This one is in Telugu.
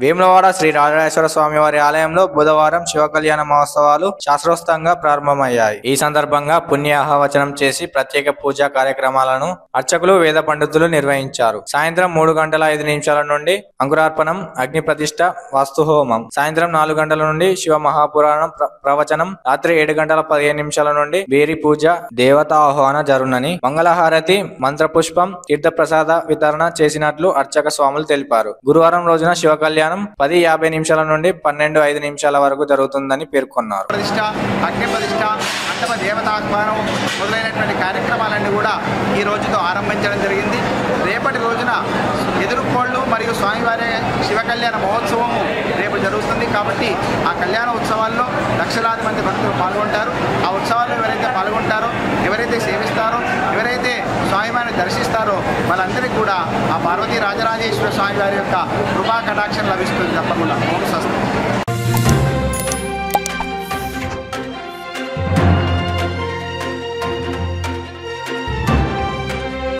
వేములవాడ శ్రీ రాజరాజేశ్వర స్వామి వారి ఆలయంలో బుధవారం శివ కళ్యాణ మహోత్సవాలు శాస్త్రోత్సవంగా ప్రారంభమయ్యాయి. ఈ సందర్భంగా పుణ్యాహవచనం చేసి ప్రత్యేక పూజా కార్యక్రమాలను అర్చకులు వేద పండితులు నిర్వహించారు. సాయంత్రం మూడు గంటల ఐదు నిమిషాల నుండి అంకురార్పణం అగ్ని ప్రతిష్ట వాస్తుహోమం. సాయంత్రం నాలుగు గంటల నుండి శివ మహాపురాణం ప్ర- ప్రవచనం. రాత్రి ఏడు గంటల పదిహేను నిమిషాల నుండి వేరి పూజ దేవతా ఆహ్వాన జరునని మంగళహారతి మంత్రపుష్పం తీర్థప్రసాద వితరణ చేసినట్లు అర్చక స్వాములు తెలిపారు. గురువారం రోజున శివ మధ్యాహ్నం పది యాభై నిమిషాల నుండి పన్నెండు ఐదు నిమిషాల వరకు జరుగుతుందని పేర్కొన్నారు. ప్రతిష్ట అగ్ని ప్రతిష్ట అంటమ దేవతాహ్వానం మొదలైనటువంటి కార్యక్రమాలన్నీ కూడా ఈ రోజుతో ఆరంభించడం జరిగింది. రేపటి రోజున ఎదురుకోళ్ళు మరియు స్వామివారి శివ కళ్యాణ మహోత్సవము రేపు జరుగుతుంది కాబట్టి ఆ కళ్యాణ ఉత్సవాల్లో లక్షలాది మంది భక్తులు పాల్గొంటారు. ఆ ఉత్సవం స్వామివారిని దర్శిస్తారో వాళ్ళందరికీ కూడా ఆ పార్వతీ రాజరాజేశ్వర స్వామి వారి యొక్క కృపా కటాక్షం లభిస్తుంది తప్పకుండా. ఓం స్వస్తి.